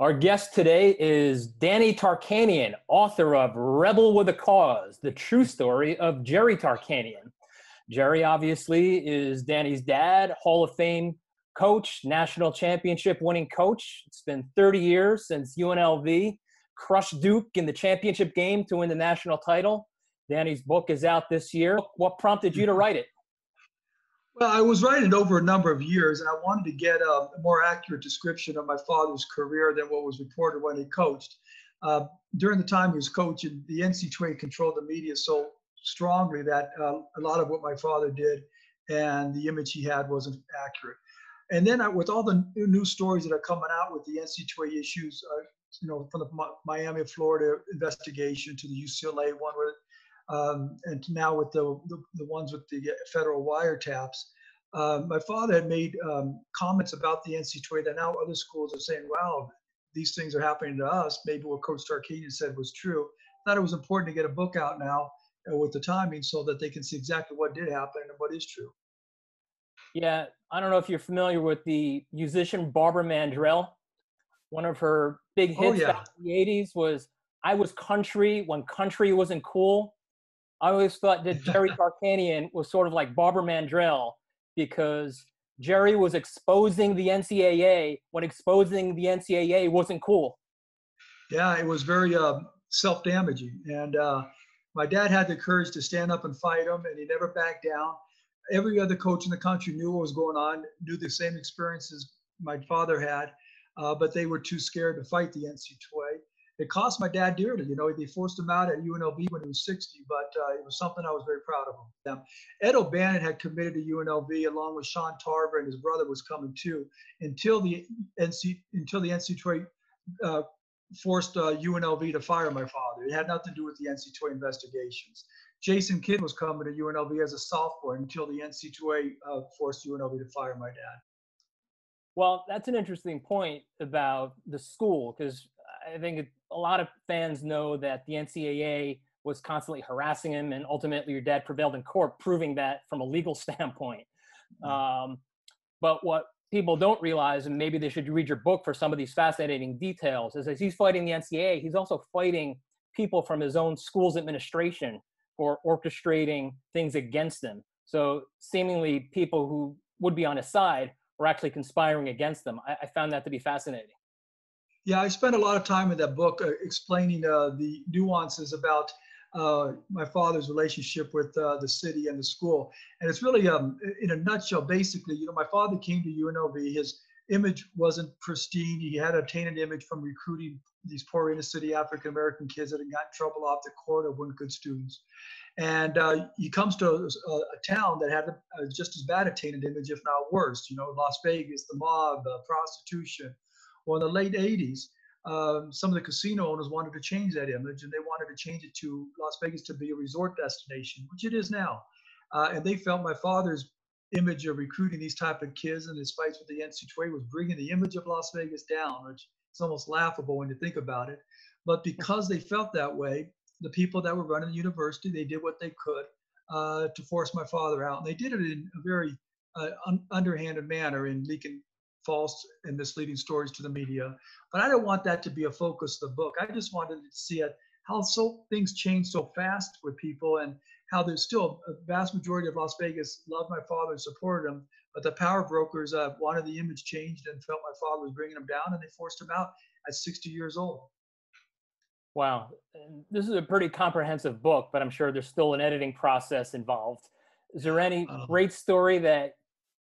Our guest today is Danny Tarkanian, author of Rebel with a Cause, the true story of Jerry Tarkanian. Jerry, obviously, is Danny's dad, Hall of Fame coach, national championship winning coach. It's been 30 years since UNLV crushed Duke in the championship game to win the national title. Danny's book is out this year. What prompted you to write it? Well, I was writing over a number of years, and I wanted to get a more accurate description of my father's career than what was reported when he coached. Uh, during the time he was coaching, the NC2A controlled the media so strongly that uh, a lot of what my father did and the image he had wasn't accurate. And then I, with all the new stories that are coming out with the NC2A issues, uh, you know, from the Miami, Florida investigation to the UCLA one where um, and now with the, the, the ones with the federal wiretaps. Um, my father had made um, comments about the NC2A that now other schools are saying, wow, these things are happening to us. Maybe what Coach Tarkanian said was true. I thought it was important to get a book out now uh, with the timing so that they can see exactly what did happen and what is true. Yeah, I don't know if you're familiar with the musician Barbara Mandrell. One of her big oh, hits oh, yeah. back in the 80s was I Was Country when country wasn't cool. I always thought that Jerry Tarkanian was sort of like Barbara Mandrell because Jerry was exposing the NCAA when exposing the NCAA wasn't cool. Yeah, it was very uh, self-damaging, and uh, my dad had the courage to stand up and fight him, and he never backed down. Every other coach in the country knew what was going on, knew the same experiences my father had, uh, but they were too scared to fight the NC2A it cost my dad dearly. You know, they forced him out at UNLV when he was 60, but uh, it was something I was very proud of him. Ed O'Bannon had committed to UNLV along with Shon Tarver, and his brother was coming too until the NC until the NC2A uh, forced uh, UNLV to fire my father. It had nothing to do with the NC2A investigations. Jason Kidd was coming to UNLV as a sophomore until the NC2A uh, forced UNLV to fire my dad. Well, that's an interesting point about the school because I think it, a lot of fans know that the NCAA was constantly harassing him, and ultimately your dad prevailed in court, proving that from a legal standpoint. Mm-hmm. Um, but what people don't realize, and maybe they should read your book for some of these fascinating details, is as he's fighting the NCAA, he's also fighting people from his own school's administration for orchestrating things against him. So seemingly people who would be on his side were actually conspiring against them. I, I found that to be fascinating. Yeah, I spent a lot of time in that book uh, explaining uh, the nuances about uh, my father's relationship with uh, the city and the school. And it's really, um, in a nutshell, basically, you know, my father came to UNLV. His image wasn't pristine. He had a tainted image from recruiting these poor inner city African American kids that had gotten trouble off the court or weren't good students. And uh, he comes to a, a town that had a, just as bad a tainted image, if not worse. You know, Las Vegas, the mob, uh, prostitution, in the late 80s, um, some of the casino owners wanted to change that image and they wanted to change it to Las Vegas to be a resort destination, which it is now. Uh, and they felt my father's image of recruiting these type of kids and his fights with the NC2A was bringing the image of Las Vegas down, which is almost laughable when you think about it. But because they felt that way, the people that were running the university, they did what they could uh, to force my father out. And they did it in a very uh, un- underhanded manner in leaking false and misleading stories to the media. But I don't want that to be a focus of the book. I just wanted to see it how so things change so fast with people and how there's still a vast majority of Las Vegas loved my father and supported him, but the power brokers uh, wanted the image changed and felt my father was bringing him down, and they forced him out at 60 years old. Wow, this is a pretty comprehensive book, but I'm sure there's still an editing process involved. Is there any um, great story that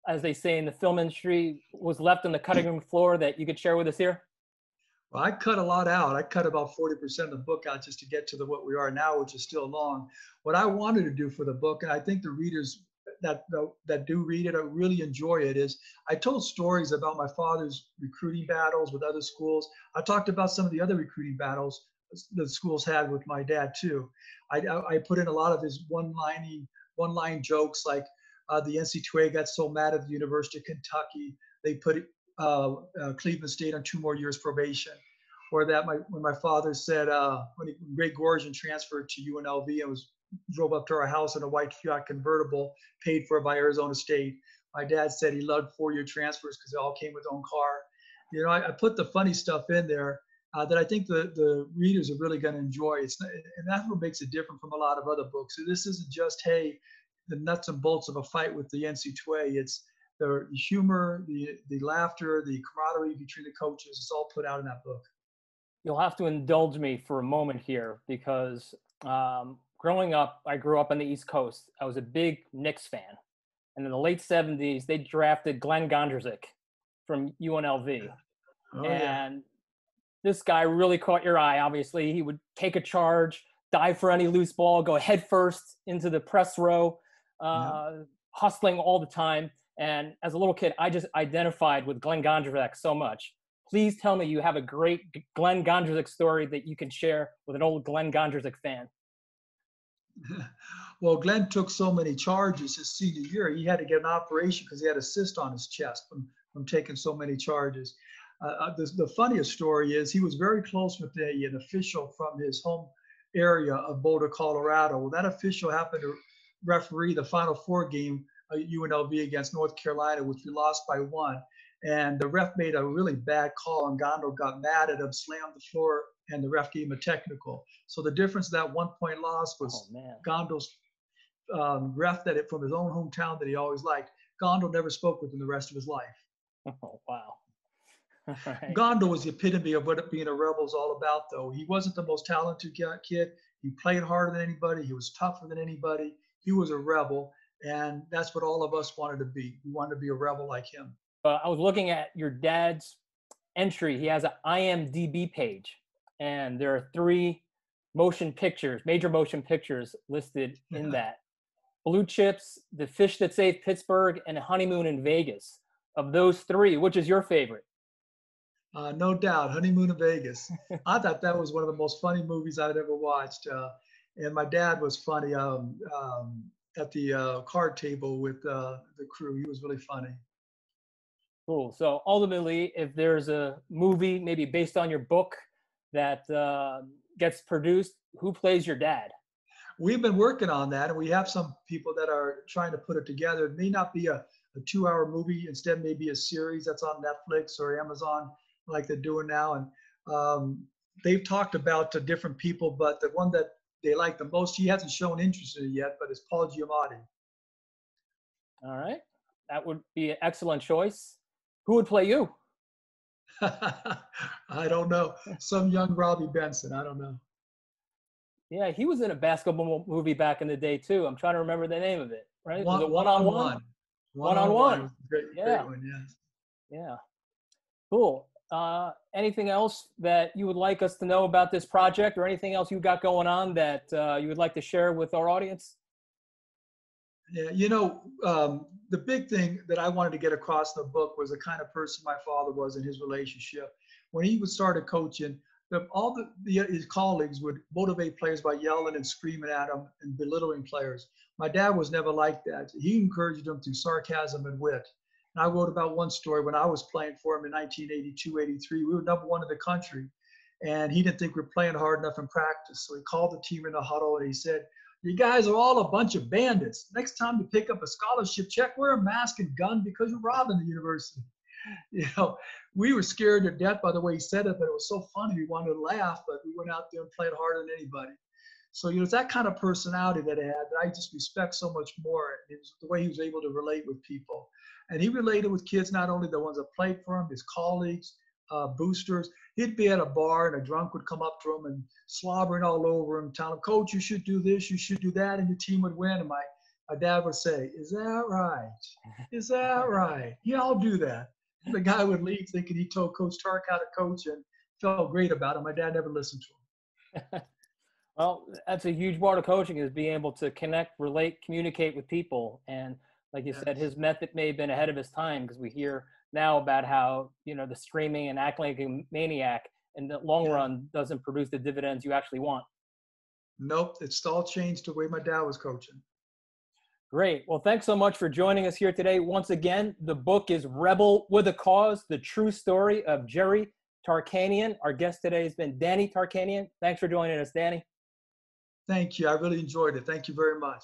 as they say in the film industry, was left on the cutting room floor that you could share with us here? Well, I cut a lot out. I cut about 40% of the book out just to get to the what we are now, which is still long. What I wanted to do for the book, and I think the readers that that do read it I really enjoy it, is I told stories about my father's recruiting battles with other schools. I talked about some of the other recruiting battles the schools had with my dad too. I, I put in a lot of his one-lining, one-line jokes like uh, the NC2A got so mad at the University of Kentucky, they put uh, uh, Cleveland State on two more years probation. Or that my when my father said uh, when, he, Greg Goorjian transferred to UNLV and was drove up to our house in a white Fiat convertible paid for by Arizona State. My dad said he loved four-year transfers because they all came with own car. You know, I, I put the funny stuff in there uh, that I think the, the readers are really going to enjoy. It's and that's what makes it different from a lot of other books. So this isn't just hey, the nuts and bolts of a fight with the NC2A. It's the humor, the the laughter, the camaraderie between the coaches. It's all put out in that book. You'll have to indulge me for a moment here because um, growing up, I grew up on the East Coast. I was a big Knicks fan, and in the late '70s, they drafted Glen Gondrezick from UNLV, oh, and yeah. this guy really caught your eye. Obviously, he would take a charge, dive for any loose ball, go headfirst into the press row, uh, yeah. hustling all the time. And as a little kid, I just identified with Glen Gondrezick so much. Please tell me you have a great Glen Gondrezick story that you can share with an old Glen Gondrezick fan. well, Glen took so many charges his senior year, he had to get an operation because he had a cyst on his chest from, from taking so many charges. Uh, uh, the, the, funniest story is he was very close with a, an official from his home area of Boulder, Colorado. Well, that official happened to referee the Final Four game, uh, UNLV against North Carolina, which we lost by one. And the ref made a really bad call, and Gondo got mad at him, slammed the floor, and the ref gave him a technical. So the difference that one point loss was oh, Gondo's um, ref that it from his own hometown that he always liked. Gondo never spoke with him the rest of his life. Oh wow. right. Gondo was the epitome of what being a rebel is all about, though. He wasn't the most talented kid. He played harder than anybody. He was tougher than anybody. He was a rebel, and that's what all of us wanted to be. We wanted to be a rebel like him. Uh, I was looking at your dad's entry. He has an IMDb page, and there are three motion pictures, major motion pictures listed in that. Blue Chips, The Fish That Saved Pittsburgh, and Honeymoon in Vegas. Of those three, which is your favorite? Uh, no doubt, Honeymoon in Vegas. I thought that was one of the most funny movies I'd ever watched. Uh, and my dad was funny um, um, at the uh, card table with uh, the crew. He was really funny. Cool. So ultimately, if there's a movie maybe based on your book that uh, gets produced, who plays your dad? We've been working on that, and we have some people that are trying to put it together. It may not be a, a two-hour movie; instead, maybe a series that's on Netflix or Amazon, like they're doing now. And um, they've talked about the different people, but the one that they like the most, he hasn't shown interest in it yet, but it's Paul Giamatti. All right, that would be an excellent choice. Who would play you? I don't know. Some young Robby Benson. I don't know. Yeah, he was in a basketball movie back in the day too. I'm trying to remember the name of it. Right? One, was it one on one? One on one. Great, yeah. Great one, yes. Yeah. Cool. Uh, anything else that you would like us to know about this project, or anything else you've got going on that uh, you would like to share with our audience? Yeah, you know, um, the big thing that I wanted to get across in the book was the kind of person my father was in his relationship. When he would started coaching, the, all the, the, his colleagues would motivate players by yelling and screaming at them and belittling players. My dad was never like that. He encouraged them through sarcasm and wit. And I wrote about one story when I was playing for him in 1982, 83. We were number one in the country, and he didn't think we were playing hard enough in practice. So he called the team in the huddle and he said, you guys are all a bunch of bandits. Next time you pick up a scholarship check, wear a mask and gun because you're robbing the university. You know, we were scared to death by the way he said it, but it was so funny. We wanted to laugh, but we went out there and played harder than anybody. So, you know, it's that kind of personality that I had that I just respect so much more. It was the way he was able to relate with people. And he related with kids, not only the ones that played for him, his colleagues, uh, boosters. He'd be at a bar and a drunk would come up to him and slobbering all over him, telling him, Coach, you should do this, you should do that, and your team would win. And my, my dad would say, Is that right? Is that right? Yeah, I'll do that. And the guy would leave thinking he told Coach Tark how to coach and felt great about it. My dad never listened to him. well, that's a huge part of coaching is being able to connect, relate, communicate with people. And like you said, his method may have been ahead of his time because we hear – now about how you know the screaming and acting like a maniac in the long yeah. run doesn't produce the dividends you actually want. Nope, it's all changed the way my dad was coaching. Great. Well, thanks so much for joining us here today. Once again, the book is Rebel with a Cause, the true story of Jerry Tarkanian. Our guest today has been Danny Tarkanian. Thanks for joining us, Danny. Thank you. I really enjoyed it. Thank you very much.